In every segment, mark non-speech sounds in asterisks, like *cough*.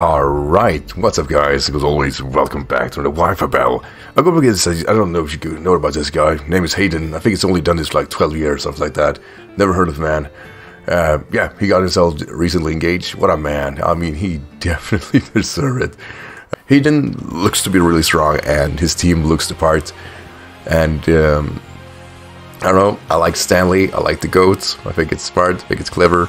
Alright, what's up guys? As always, welcome back to the Wi-Fi Bell. I'm going against, I don't know if you know about this guy. Name is Haydunn. I think he's only done this for like 12 years, or something like that. Never heard of the man. Uh, yeah, he got himself recently engaged. What a man. I mean, he *laughs* definitely deserved it. Haydunn looks to be really strong and his team looks the part. And, um, I don't know, I like Stanley, I like the goats. I think it's smart, I think it's clever.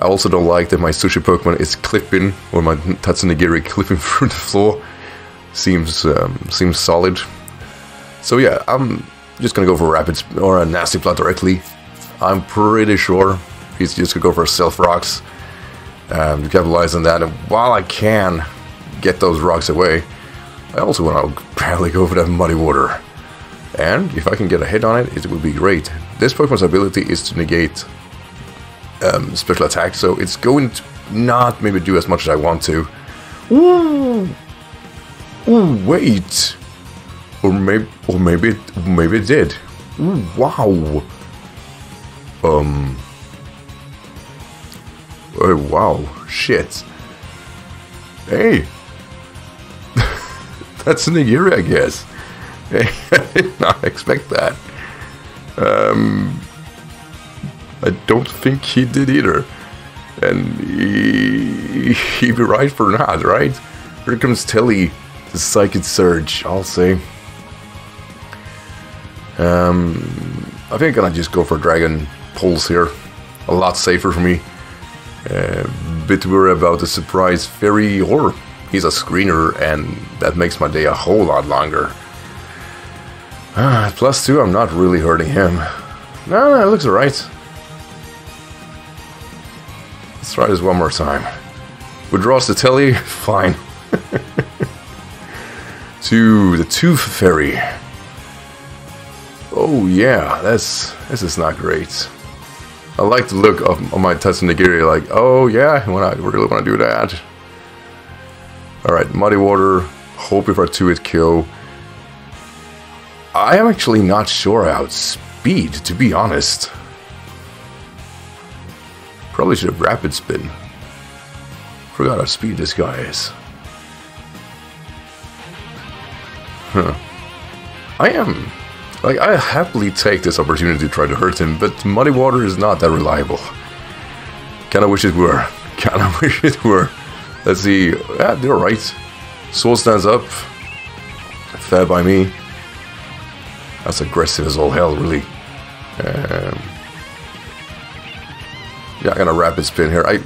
I also don't like that my sushi Pokemon is clipping, or my Tatsugiri *laughs* clipping through the floor. Seems um, seems solid. So yeah, I'm just gonna go for Rapid or a Nasty Plot directly. I'm pretty sure he's just gonna go for Stealth Rocks um, capitalize on that. And while I can get those rocks away, I also want to probably go for that Muddy Water. And if I can get a hit on it, it would be great. This Pokemon's ability is to negate um, special attack, so it's going to not maybe do as much as I want to. Ooh, Ooh wait, or maybe, or maybe, it, maybe it did. Ooh, wow. Um. Oh wow, shit. Hey, *laughs* that's an Nagiri, I guess. *laughs* I did not expect that. Um. I don't think he did either. And he, he'd be right for not, right? Here comes Tilly, the Psychic Surge, I'll say. Um, I think I'm gonna just go for Dragon Pulse here. A lot safer for me. Uh, bit worried about the surprise fairy, or he's a screener, and that makes my day a whole lot longer. Ah, plus two, I'm not really hurting him. No, no, it looks alright. Let's try this one more time. Withdraws the telly, *laughs* fine. *laughs* to the Tooth Fairy. Oh yeah, that's this is not great. I like the look of, of my Tatsugiri, like, oh yeah, when I really want to do that. Alright, Muddy Water, Hope for a 2-hit kill. I am actually not sure about speed, to be honest. Probably should have rapid spin. Forgot how speed this guy is. Huh. I am. Like, I happily take this opportunity to try to hurt him, but Muddy Water is not that reliable. Kinda wish it were. *laughs* Kinda wish it were. Let's see. Yeah, they're right. Soul stands up. Fair by me. That's aggressive as all hell, really. Um, yeah, I'm gonna rapid spin here. I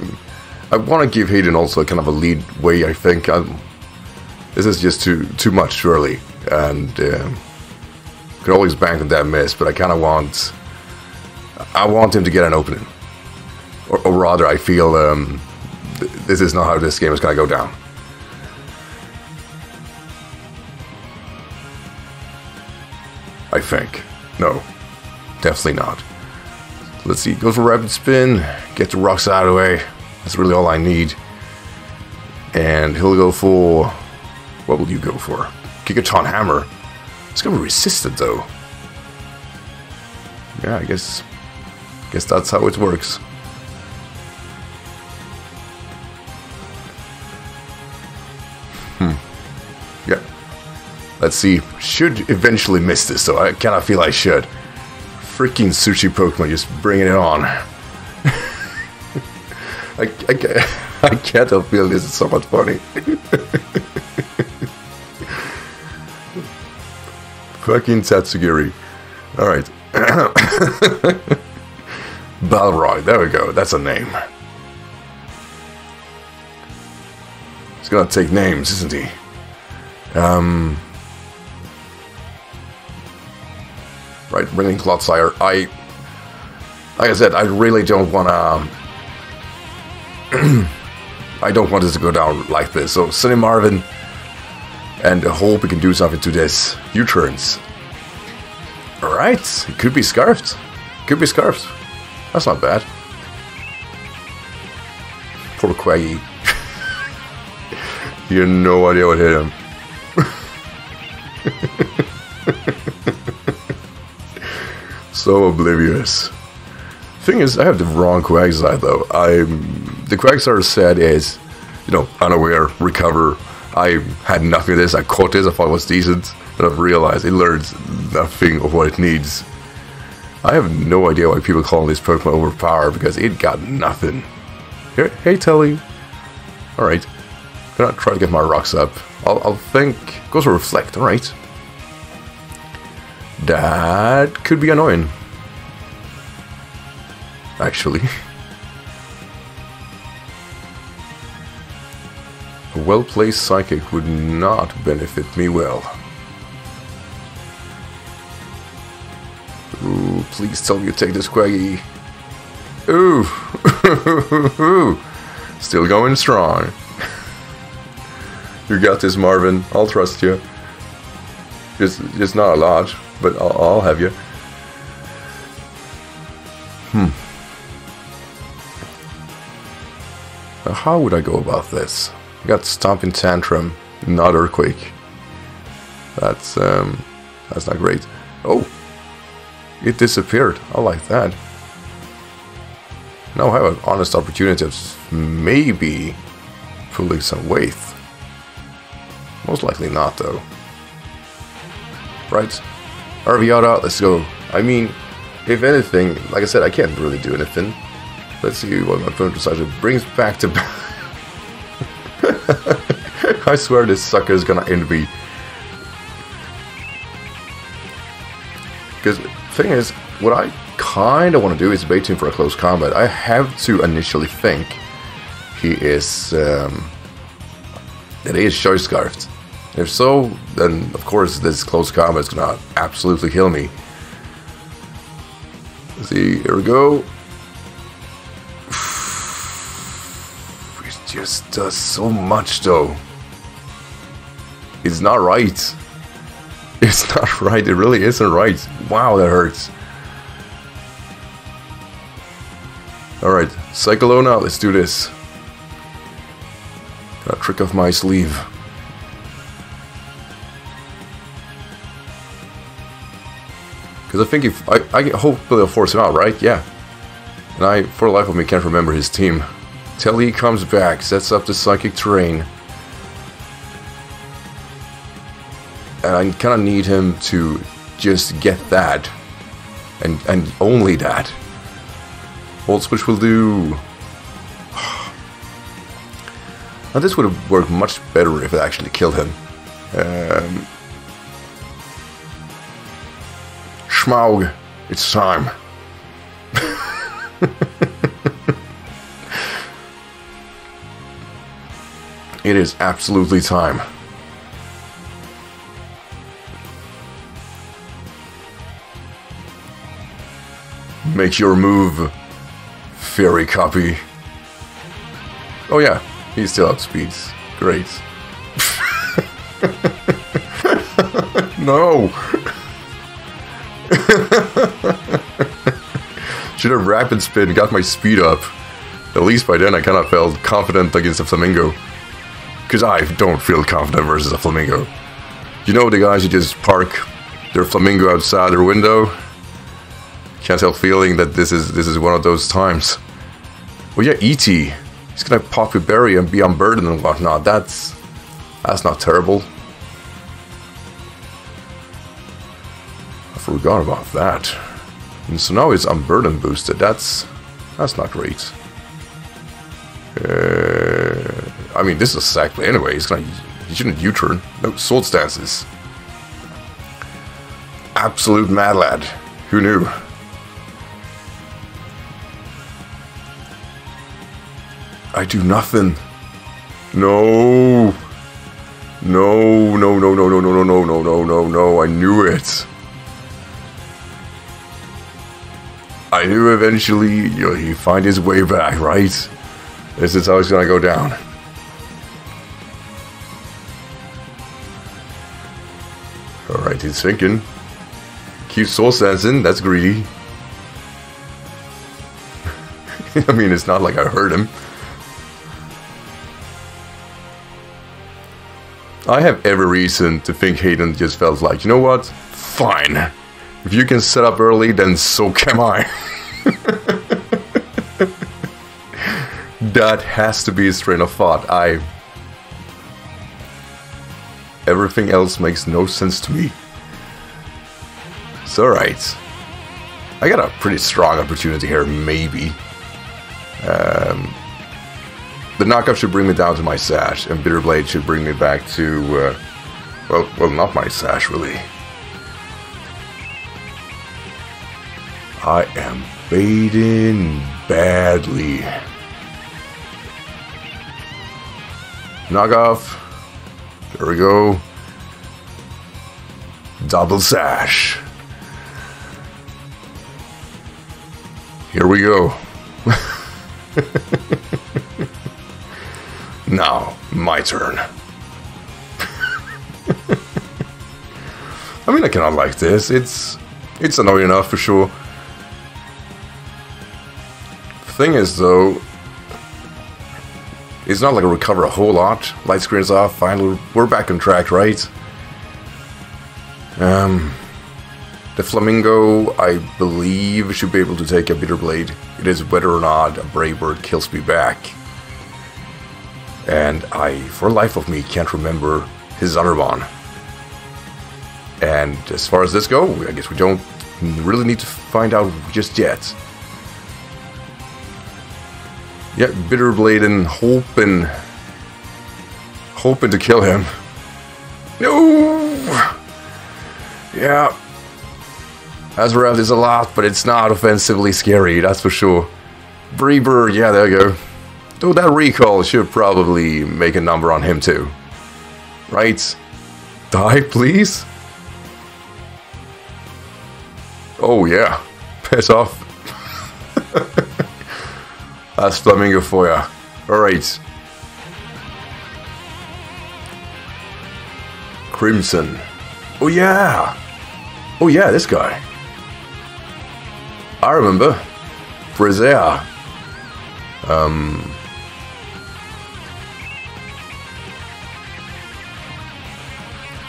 I want to give Haydunn also kind of a lead way. I think I'm, this is just too too much surely, and um, could always bank on that miss. But I kind of want I want him to get an opening, or, or rather, I feel um, th this is not how this game is gonna go down. I think no, definitely not. Let's see, go for rapid spin, get the rocks out of the way. That's really all I need. And he'll go for. What will you go for? Gigaton Hammer. It's gonna be resisted though. Yeah, I guess. Guess that's how it works. Hmm. Yeah. Let's see. Should eventually miss this though. I kind of feel I should freaking sushi Pokemon just bringing it on. *laughs* I, I, *laughs* I can't help feeling this is so much funny. *laughs* Fucking Tatsugiri. Alright. *coughs* Balrog, there we go, that's a name. He's gonna take names, isn't he? Um, right? Bringing Clodsire. I, like I said, I really don't want um, *clears throat* to. I don't want this to go down like this. So, Sunny Marvin, and I hope we can do something to this. U-turns. Alright, it could be scarfed. Could be scarfed. That's not bad. Poor Quaggy. *laughs* you have no idea what hit him. *laughs* so oblivious. Thing is, I have the wrong Quagsire though. I'm the Quagsire said is you know, unaware, recover. I had nothing of this. I caught this. I thought it was decent. But I've realized it learns nothing of what it needs. I have no idea why people call this Pokemon overpowered because it got nothing. Here, hey, Telly. Alright. Gonna try to get my rocks up. I'll, I'll think. Goes for Reflect, alright. That could be annoying. Actually. A well-placed psychic would not benefit me well. Ooh, please tell me you take this Quaggy. Ooh. *laughs* Still going strong. *laughs* you got this, Marvin. I'll trust you. Just, just not a lot, but I'll, I'll have you. Hmm. Now, how would I go about this? I got Stomping Tantrum, not Earthquake. That's, um, that's not great. Oh! It disappeared. I like that. Now I have an honest opportunity of maybe pulling some weight. Most likely not, though. Right? Arviata, let's go. I mean, if anything, like I said, I can't really do anything. Let's see what my opponent decides to brings back to *laughs* I swear this sucker is gonna end me. Because the thing is, what I kind of want to do is bait him for a close combat. I have to initially think he is um, that he is choice scarfed. If so, then of course this close combat is gonna absolutely kill me. Let's see, here we go. *sighs* It just does so much though. It's not right. *laughs* It's not right. It really isn't right. Wow, that hurts. Alright, Cyclona, let's do this. Got a trick of my sleeve. Because I think if I, I hopefully I'll force him out, right? Yeah. And I, for the life of me, can't remember his team. Till he comes back, sets up the psychic terrain. and I kind of need him to just get that, and and only that. Volt switch will do. *sighs* Now this would have worked much better if it actually killed him. Um, Schmaug, it's time. it is absolutely time. Make your move, fairy copy. Oh yeah, he still outspeeds. Great. *laughs* no! *laughs* Should have rapid spin, got my speed up. At least by then I kind of felt confident against a flamingo. Because I don't feel confident versus a flamingo. You know the guys who just park their flamingo outside their window can't help feeling that this is this is one of those times. Well, yeah, ET. He's gonna pop your berry and be unburdened and whatnot. That's that's not terrible. Forgot about that. And so now it's unburdened boosted. That's that's not great. Uh, I mean, this is play anyway. He's gonna he shouldn't U-turn. No sword stances. Absolute mad lad. Who knew? I do nothing. No. No, no, no, no, no, no, no, no, no, no, no, no. I knew it. I knew eventually you know, he'd find his way back, right? This is how it's gonna go down. Alright, he's thinking. Keep soul sensing, that's greedy. *laughs* I mean, it's not like I hurt him. I have every reason to think Haydunn just felt like, you know what? Fine. If you can set up early, then so can I. *laughs* That has to be his train of thought. I. Everything else makes no sense to me. It's alright. I got a pretty strong opportunity here, maybe. Um, the knockup should bring me down to my sash, and Bitterblade should bring me back to, uh, well, well, not my sash, really. I am fading badly. Knock off. There we go. Double sash. Here we go. *laughs* now, my turn. *laughs* I mean, I cannot like this. It's it's annoying enough for sure. Thing is, though, it's not like I recover a whole lot. Light screen's off. Finally, we're back on track, right? Um, the Flamingo, I believe, should be able to take a Bitter Blade. It is whether or not a Brave Bird kills me back. And I, for life of me, can't remember his one. And as far as this go, I guess we don't really need to find out just yet. Yeah, Bitterblade and hoping, hoping to kill him. No. Yeah. Azrael is a lot, but it's not offensively scary, that's for sure. Breeber, yeah, there you go. Though that recall should probably make a number on him too. Right? Die, please? Oh yeah. Piss off. *laughs* That's Flamingo for you. Alright. Crimson. Oh yeah! Oh yeah, this guy. I remember. Brazier. Um...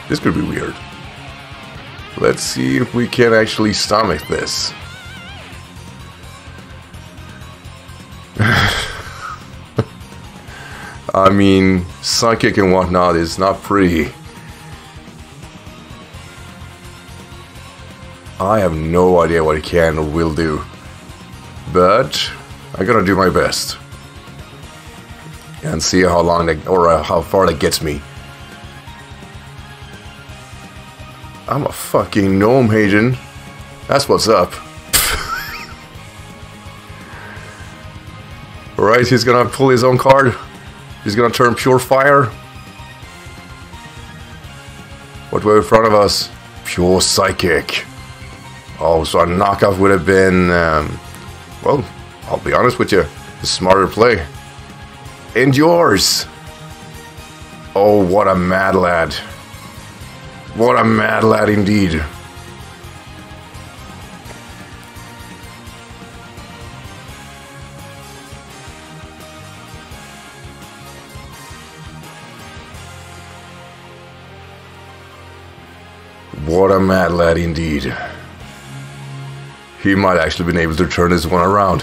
This could be weird. Let's see if we can actually stomach this. I mean, psychic and whatnot is not pretty. I have no idea what it can or will do. But I gotta do my best. And see how long that, or uh, how far that gets me. I'm a fucking gnome, Haydunn. That's what's up. *laughs* Alright, he's gonna pull his own card. He's gonna turn pure fire. What way in front of us? Pure psychic. Oh, so a knockoff would have been, um, well, I'll be honest with you, the smarter play. And yours. Oh, what a mad lad. What a mad lad indeed. What a mad lad indeed. He might actually been able to turn this one around.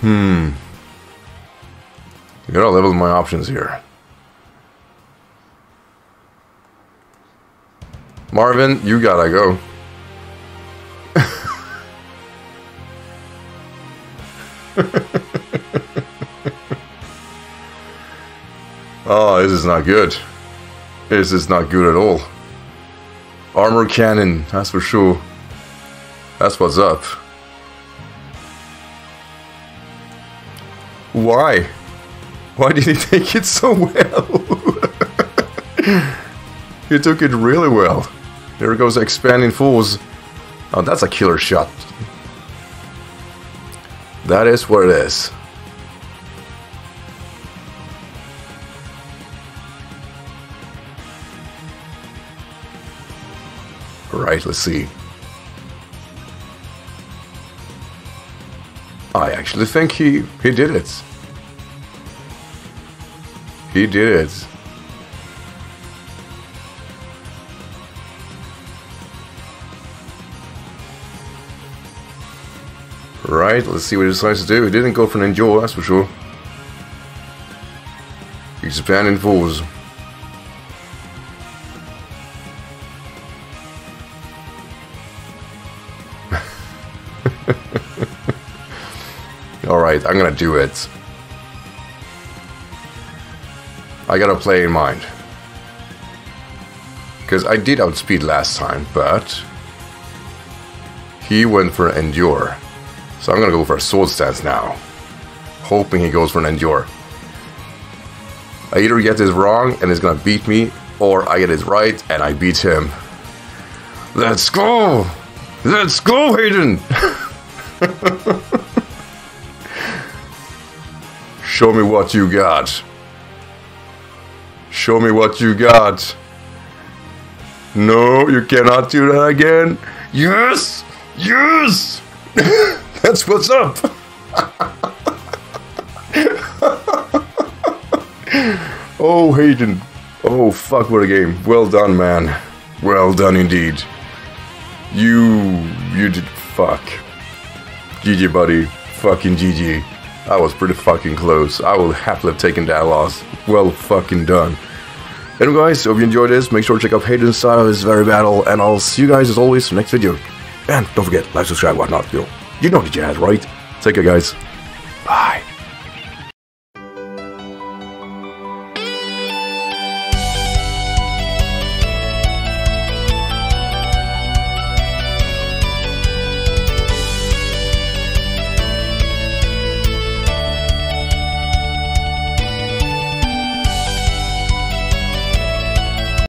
Hmm. I gotta level my options here. Marvin, you gotta go. *laughs* oh, this is not good. This is not good at all. Armor cannon, that's for sure. That's what's up. Why? Why did he *laughs* take it so well? *laughs* he took it really well. There goes expanding force. Oh, that's a killer shot. That is what it is. Right, let's see. I actually think he, he did it. He did it. Right, let's see what he decides to do. He didn't go for an endure, that's for sure. He's Japan fours. I'm gonna do it. I gotta play in mind. Because I did outspeed last time, but... He went for an Endure. So I'm gonna go for a Sword Stance now. Hoping he goes for an Endure. I either get this wrong and he's gonna beat me, or I get it right and I beat him. Let's go! Let's go, Haydunn! *laughs* Show me what you got. Show me what you got. No, you cannot do that again. Yes! Yes! *laughs* That's what's up! *laughs* oh, Haydunn. Oh, fuck, what a game. Well done, man. Well done indeed. You. You did. Fuck. GG, buddy. Fucking GG. I was pretty fucking close. I will happily have taken that loss. Well fucking done. Anyway guys, hope you enjoyed this. Make sure to check out Haydunn's side of this very battle, and I'll see you guys as always next video. And don't forget, like, subscribe, whatnot, know, you know the jazz, right? Take care guys. Bye.